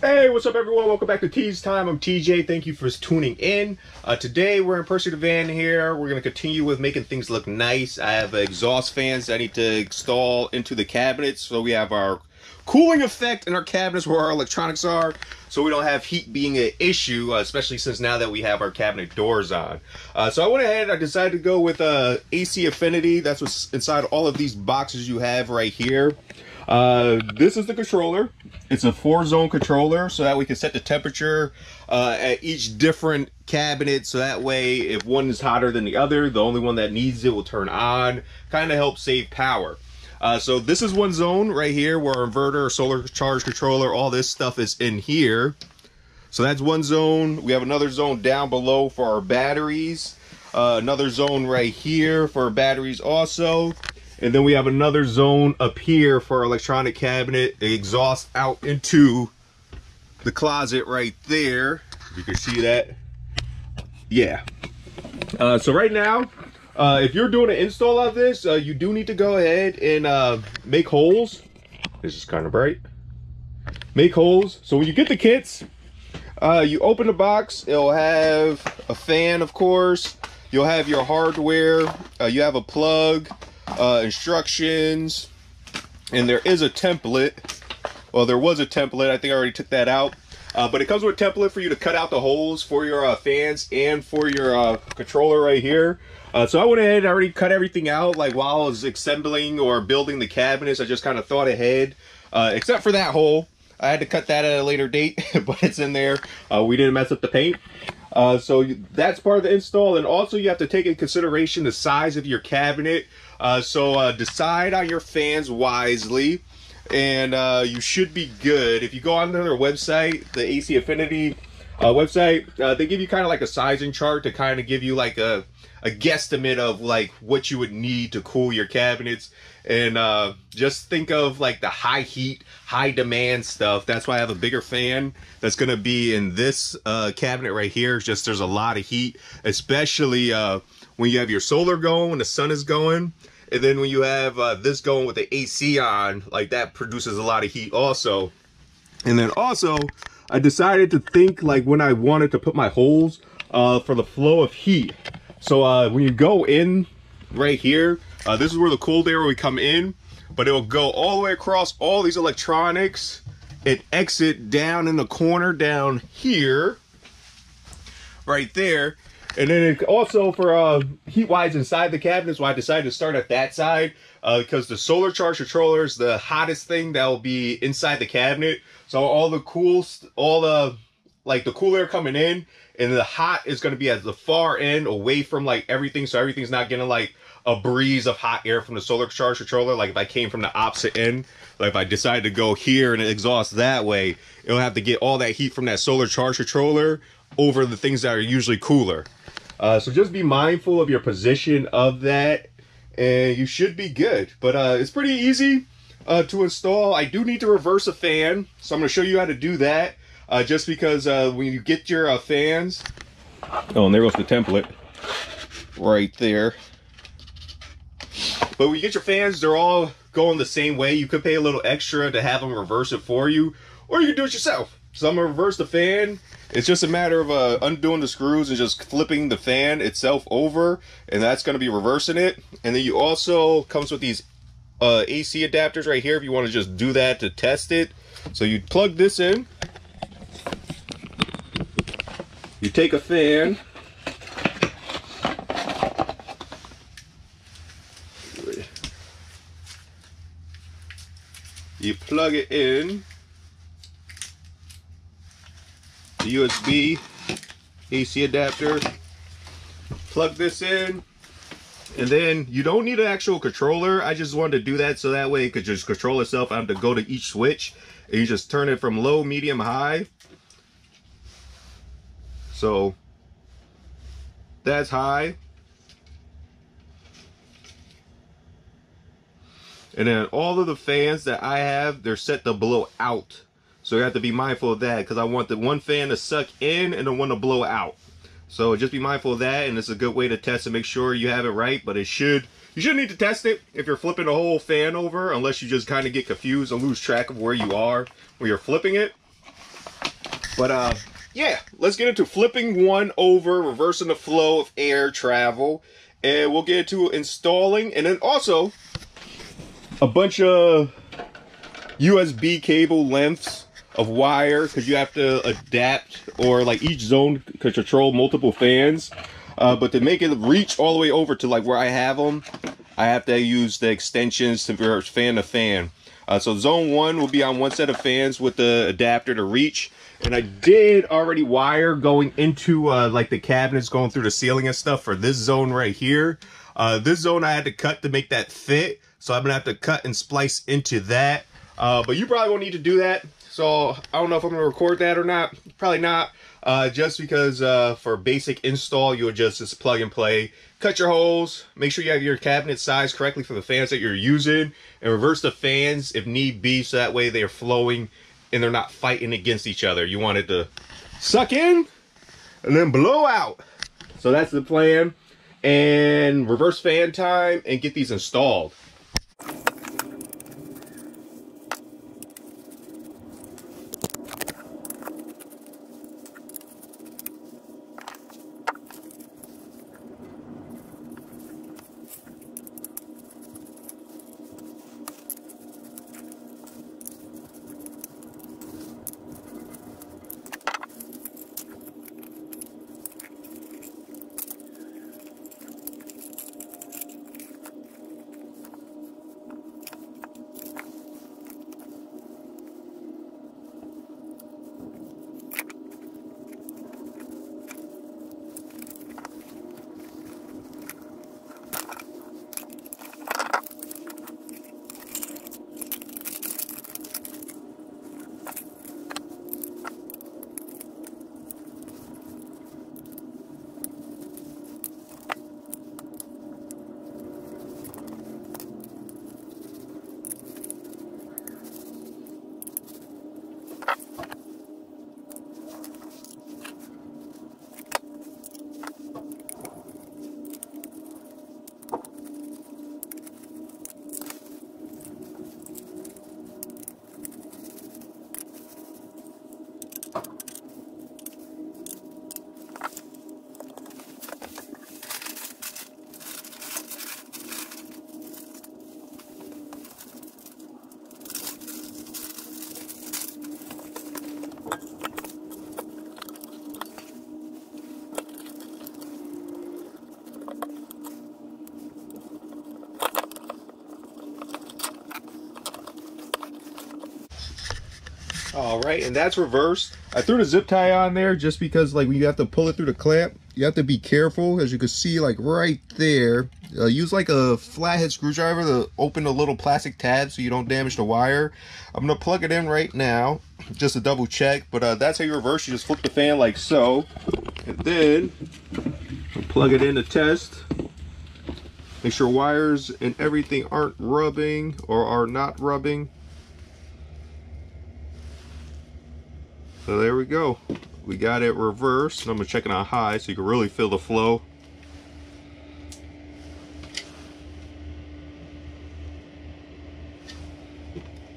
Hey, what's up everyone? Welcome back to Teee's Time. I'm TJ. Thank you for tuning in. Uh, today we're in Percy the Van here. We're going to continue with making things look nice. I have exhaust fans I need to install into the cabinets. So we have our cooling effect in our cabinets where our electronics are so we don't have heat being an issue, uh, especially since now that we have our cabinet doors on. Uh, so I went ahead I decided to go with uh, AC Infinity. That's what's inside all of these boxes you have right here. Uh, this is the controller. It's a four zone controller so that we can set the temperature uh, at each different cabinet. So that way, if one is hotter than the other, the only one that needs it will turn on. Kind of helps save power. Uh, so this is one zone right here where our inverter, solar charge controller, all this stuff is in here. So that's one zone. We have another zone down below for our batteries. Uh, another zone right here for batteries also. And then we have another zone up here for our electronic cabinet. Exhaust out into the closet right there. You can see that. Yeah. Uh, so right now, uh, if you're doing an install of this, uh, you do need to go ahead and uh, make holes. This is kind of bright. Make holes. So when you get the kits, uh, you open the box. It'll have a fan, of course. You'll have your hardware. Uh, you have a plug uh, instructions, and there is a template. Well, there was a template. I think I already took that out. Uh, but it comes with a template for you to cut out the holes for your uh, fans and for your uh, controller right here. Uh, so I went ahead and already cut everything out. Like while I was assembling or building the cabinets, I just kind of thought ahead. Uh, except for that hole. I had to cut that at a later date, but it's in there. Uh, we didn't mess up the paint. So that's part of the install. And also you have to take in consideration the size of your cabinet. Uh, so uh, decide on your fans wisely, and uh, you should be good. If you go on their website, the AC Infinity uh, website, uh, they give you kind of like a sizing chart to kind of give you like a a guesstimate of like what you would need to cool your cabinets and uh, just think of like the high heat high demand stuff that's why i have a bigger fan that's going to be in this uh, cabinet right here just there's a lot of heat especially uh, when you have your solar going when the sun is going and then when you have uh, this going with the AC on, like that produces a lot of heat also. And then also, I decided to think like when I wanted to put my holes uh, for the flow of heat. So uh, when you go in right here, uh, this is where the cold air will come in, but it will go all the way across all these electronics and exit down in the corner down here, right there. And then it also for uh, heat wise inside the cabinet, so I decided to start at that side uh, because the solar charge controller is the hottest thing that will be inside the cabinet. So all the cool, all the like the cool air coming in and the hot is going to be at the far end away from like everything. So everything's not getting like a breeze of hot air from the solar charge controller. Like if I came from the opposite end, like if I decided to go here and exhaust that way, it'll have to get all that heat from that solar charge controller over the things that are usually cooler. Uh, so just be mindful of your position of that and you should be good. But uh, it's pretty easy uh, to install. I do need to reverse a fan, so I'm going to show you how to do that. Uh, just because uh, when you get your uh, fans, oh, and there goes the template right there. But when you get your fans, they're all going the same way. You could pay a little extra to have them reverse it for you, or you can do it yourself. So I'm gonna reverse the fan. It's just a matter of uh, undoing the screws and just flipping the fan itself over, and that's gonna be reversing it. And then you also comes with these uh, AC adapters right here if you want to just do that to test it. So you plug this in. You take a fan. You plug it in. the USB AC adapter. Plug this in. And then you don't need an actual controller. I just wanted to do that so that way it could just control itself. I have to go to each switch. And you just turn it from low, medium, high. So that's high. And then all of the fans that I have, they're set to blow out. So you have to be mindful of that because I want the one fan to suck in and the one to blow out. So just be mindful of that and it's a good way to test to make sure you have it right. But it should, you shouldn't need to test it if you're flipping the whole fan over unless you just kind of get confused and lose track of where you are when you're flipping it. But uh, yeah, let's get into flipping one over, reversing the flow of air travel, and we'll get into installing, and then also a bunch of USB cable lengths of wire because you have to adapt or like each zone could control multiple fans. Uh, but to make it reach all the way over to like where I have them, I have to use the extensions to fan to fan. Uh, so zone one will be on one set of fans with the adapter to reach. And I did already wire going into uh, like the cabinets going through the ceiling and stuff for this zone right here. Uh, this zone I had to cut to make that fit. So I'm gonna have to cut and splice into that. Uh, but you probably won't need to do that. So I don't know if I'm gonna record that or not. Probably not. Uh, just because uh, for basic install, you'll just, just plug and play. Cut your holes. Make sure you have your cabinet size correctly for the fans that you're using. And reverse the fans if need be so that way they're flowing and they're not fighting against each other. You want it to suck in and then blow out. So that's the plan. And reverse fan time and get these installed. Right, and that's reversed. I threw the zip tie on there just because like when you have to pull it through the clamp, you have to be careful. As you can see, like right there, uh, use like a flathead screwdriver to open the little plastic tab so you don't damage the wire. I'm gonna plug it in right now just to double check, but uh, that's how you reverse. You just flip the fan like so, and then plug it in to test. Make sure wires and everything aren't rubbing or are not rubbing. So there we go. We got it reversed. I'm gonna check it on high so you can really feel the flow.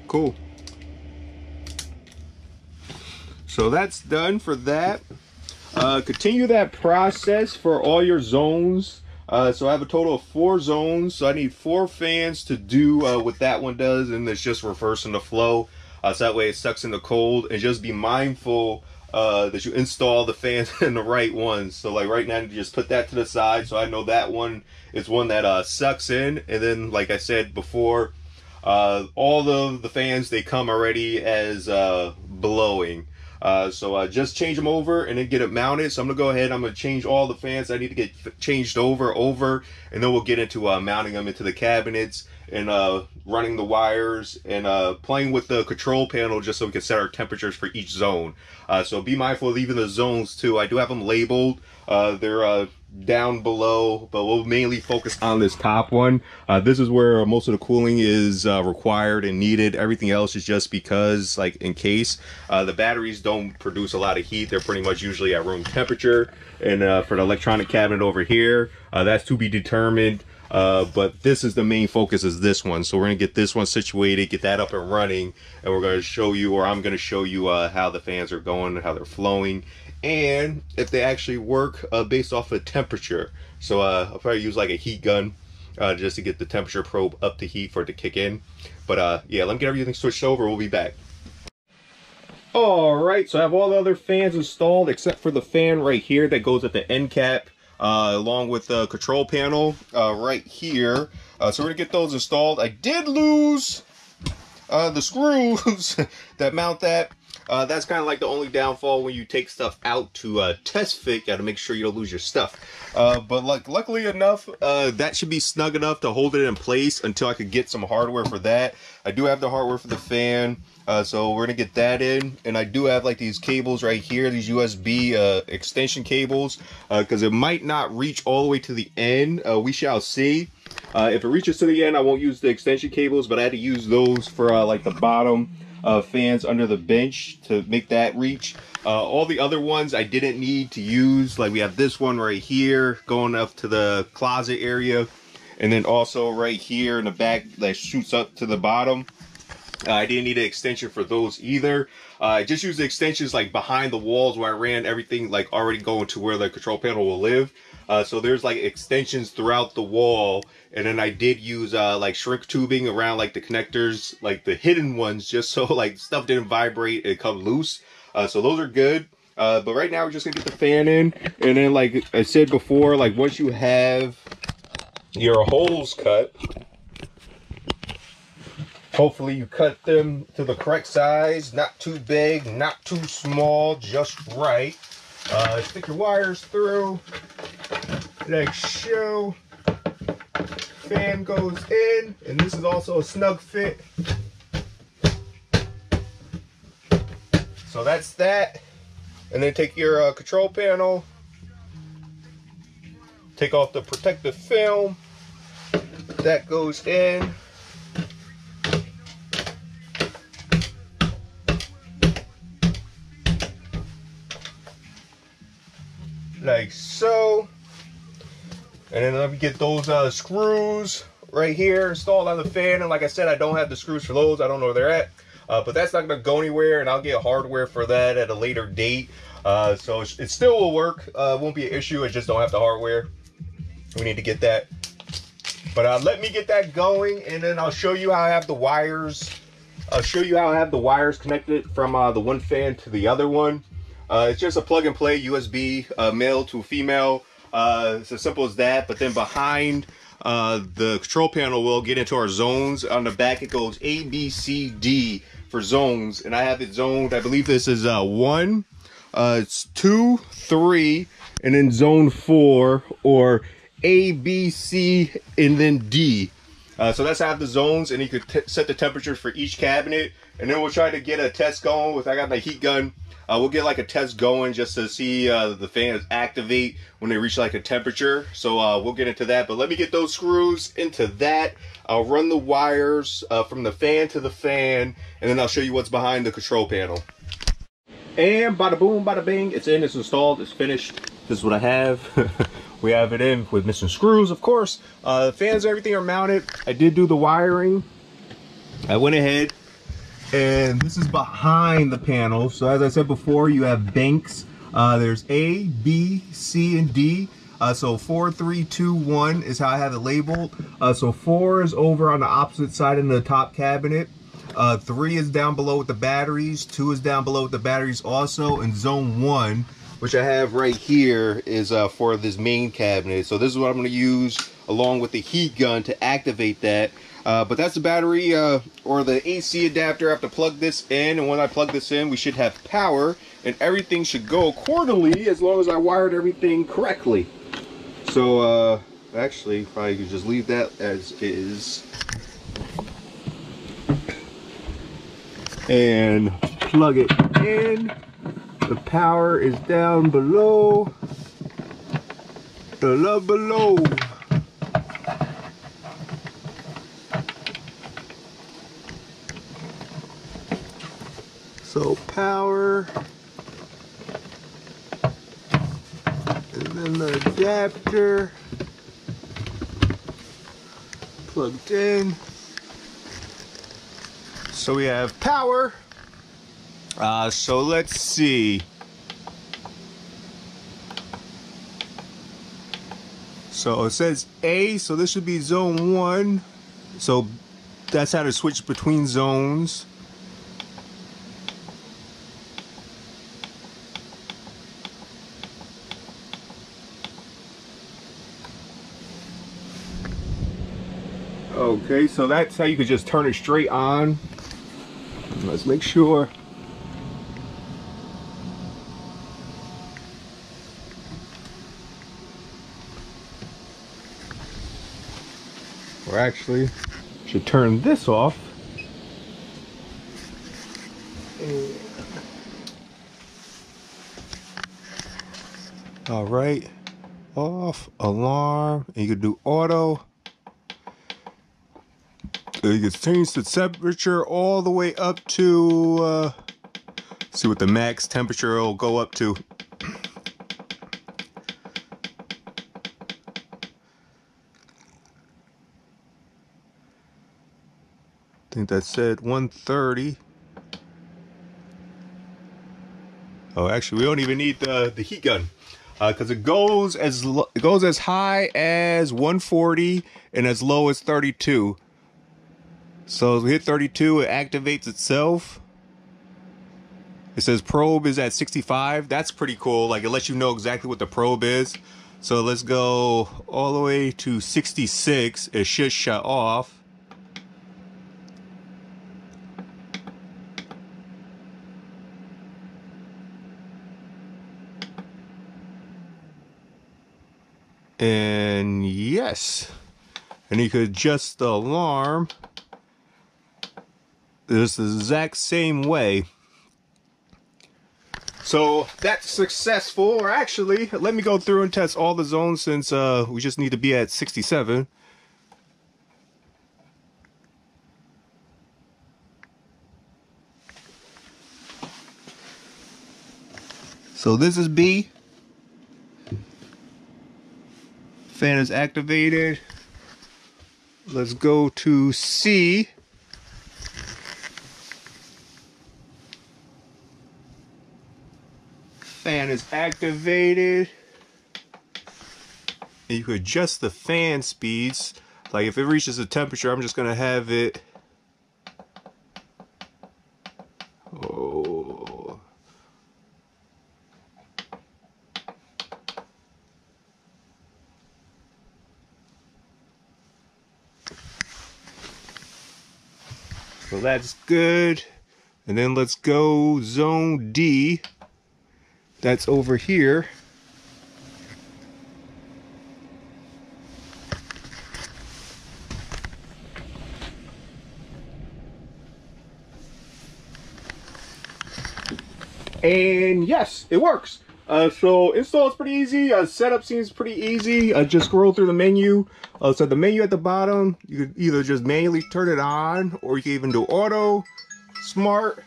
Cool. So that's done for that. Uh, continue that process for all your zones. Uh, so I have a total of four zones. So I need four fans to do uh, what that one does, and it's just reversing the flow uh, so that way it sucks in the cold and just be mindful uh, that you install the fans in the right ones. So like right now, you just put that to the side. So I know that one is one that uh, sucks in. And then, like I said before, uh, all the, the fans, they come already as uh, blowing. Uh, so uh, just change them over and then get it mounted. So I'm gonna go ahead. I'm gonna change all the fans I need to get changed over, over, and then we'll get into mounting them into the cabinets and uh, running the wires and uh, playing with the control panel just so we can set our temperatures for each zone. Uh, so be mindful of even the zones too. I do have them labeled. Uh, they're uh, down below, but we'll mainly focus on this top one. Uh, this is where most of the cooling is required and needed. Everything else is just because, like in case, the batteries don't produce a lot of heat. They're pretty much usually at room temperature. And for the electronic cabinet over here, that's to be determined. Uh, but this is the main focus is this one. So we're gonna get this one situated, get that up and running, and we're gonna show you, or I'm gonna show you uh, how the fans are going, how they're flowing, and if they actually work uh, based off of temperature. So uh, I'll probably use like a heat gun uh, just to get the temperature probe up to heat for it to kick in. But yeah, let me get everything switched over. We'll be back. All right, so I have all the other fans installed except for the fan right here that goes at the end cap uh, along with the control panel uh, right here. Uh, so we're gonna get those installed. I did lose uh, the screws that mount that. Uh, that's kind of like the only downfall when you take stuff out to uh, test fit. You got to make sure you don't lose your stuff. Uh, but like, luckily enough, uh, that should be snug enough to hold it in place until I could get some hardware for that. I do have the hardware for the fan. Uh, so we're gonna get that in, and I do have like these cables right here, these USB uh, extension cables, because uh, it might not reach all the way to the end. Uh, we shall see. Uh, if it reaches to the end, I won't use the extension cables, but I had to use those for uh, like the bottom fans under the bench to make that reach. all the other ones I didn't need to use, like we have this one right here going up to the closet area, and then also right here in the back that shoots up to the bottom. Uh, I didn't need an extension for those either. Uh, I just used the extensions like behind the walls where I ran everything like already going to where the control panel will live. Uh, so there's like extensions throughout the wall. And then I did use uh, like shrink tubing around like the connectors, like the hidden ones, just so like stuff didn't vibrate and come loose. Uh, so those are good. Uh, but right now we're just gonna get the fan in. And then like I said before, like once you have your holes cut, Hopefully you cut them to the correct size, not too big, not too small, just right. Uh, stick your wires through, like so. Fan goes in, and this is also a snug fit. So that's that. And then take your uh, control panel, take off the protective film, that goes in. Like so. And then let me get those uh, screws right here installed on the fan. And like I said, I don't have the screws for those. I don't know where they're at. Uh, but that's not going to go anywhere. And I'll get hardware for that at a later date. Uh, so it still will work. Uh, won't be an issue. I just don't have the hardware. We need to get that. But uh, let me get that going. And then I'll show you how I have the wires. I'll show you how I have the wires connected from uh, the one fan to the other one. Uh, it's just a plug and play USB, uh, male to female. Uh, it's as simple as that. But then behind uh, the control panel, we'll get into our zones. On the back, it goes A, B, C, D for zones. And I have it zoned, I believe this is uh, one, uh, it's two, three, and then zone four, or A, B, C, and then D. Uh, so that's how the zones, and you could set the temperature for each cabinet. And then we'll try to get a test going with, I got my heat gun uh, we'll get like a test going just to see uh, the fans activate when they reach like a temperature. So uh, we'll get into that. But let me get those screws into that. I'll run the wires uh, from the fan to the fan, and then I'll show you what's behind the control panel. And bada boom, bada bing, it's in, it's installed, it's finished. This is what I have. we have it in with missing screws, of course. Uh, the fans, everything are mounted. I did do the wiring. I went ahead, and this is behind the panel. So as I said before, you have banks. Uh, there's A, B, C, and D. Uh, so four, three, two, one is how I have it labeled. Uh, so four is over on the opposite side in the top cabinet. Uh, three is down below with the batteries. Two is down below with the batteries also. And zone one, which I have right here, is uh, for this main cabinet. So this is what I'm going to use along with the heat gun to activate that. Uh, but that's the battery uh, or the AC adapter. I have to plug this in, and when I plug this in, we should have power, and everything should go accordingly as long as I wired everything correctly. So, uh, actually, probably could just leave that as is. And plug it in. The power is down below. The love below. So power. And then the adapter. plugged in. So we have power. Uh, so let's see. So it says A, so this should be zone one. So that's how to switch between zones. Okay, so that's how you could just turn it straight on. Let's make sure. Or actually, should turn this off. All right, off, alarm, and you can do auto. You can change the temperature all the way up to, uh, see what the max temperature will go up to. I think that said 130. Oh, actually, we don't even need the, the heat gun because uh, it goes as it goes as high as 140 and as low as 32. So as we hit 32, it activates itself. It says probe is at 65. That's pretty cool. Like it lets you know exactly what the probe is. So let's go all the way to 66. It should shut off. And yes. And you could adjust the alarm this the exact same way. So that's successful, or actually, let me go through and test all the zones since uh, we just need to be at 67. So this is B. Fan is activated. Let's go to C. fan is activated. And you can adjust the fan speeds. Like if it reaches a temperature, I'm just gonna have it. Oh. So that's good. And then let's go zone D that's over here. And yes, it works. Uh, so install is pretty easy. Uh, setup seems pretty easy. Uh, just scroll through the menu. Uh, so the menu at the bottom, you could either just manually turn it on or you can even do auto, smart,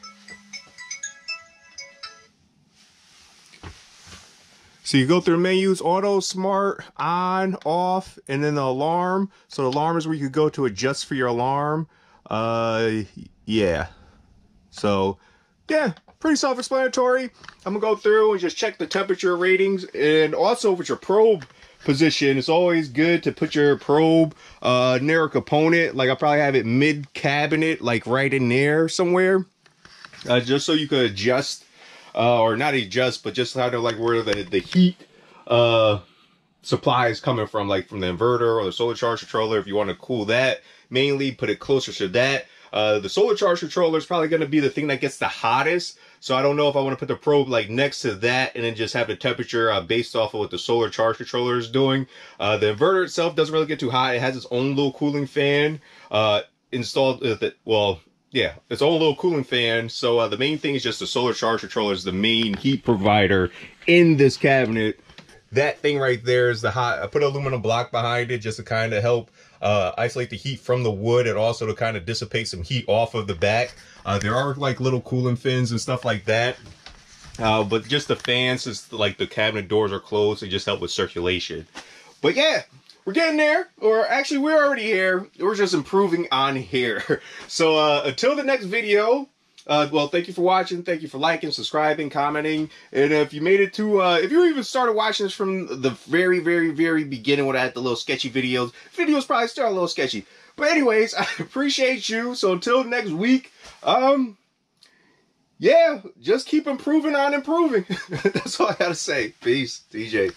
So you go through menus, auto, smart, on, off, and then the alarm. So the alarm is where you go to adjust for your alarm. Uh, yeah. So, yeah, pretty self-explanatory. I'm gonna go through and just check the temperature ratings and also with your probe position. It's always good to put your probe uh, near a component. Like I probably have it mid cabinet, like right in there somewhere, uh, just so you could adjust uh, or not adjust, but just kind of like where the, the heat uh, supply is coming from, like from the inverter or the solar charge controller. If you want to cool that, mainly put it closer to that. Uh, the solar charge controller is probably going to be the thing that gets the hottest. So I don't know if I want to put the probe like next to that and then just have the temperature uh, based off of what the solar charge controller is doing. Uh, the inverter itself doesn't really get too hot. It has its own little cooling fan uh, installed. Uh, that well, yeah, its own little cooling fan. So uh, the main thing is just the solar charge controller is the main heat provider in this cabinet. That thing right there is the hot. I put aluminum block behind it just to kind of help uh, isolate the heat from the wood and also to kind of dissipate some heat off of the back. Uh, there are like little cooling fins and stuff like that. Uh, but just the fans, since like the cabinet doors are closed, they just help with circulation. But yeah, we're getting there, or actually we're already here. We're just improving on here. So uh, until the next video, uh, well, thank you for watching. Thank you for liking, subscribing, commenting. And if you made it to, uh, if you even started watching this from the very, very, very beginning when I had the little sketchy videos, videos probably still a little sketchy. But anyways, I appreciate you. So until next week, um, yeah, just keep improving on improving. That's all I gotta say. Peace, DJ.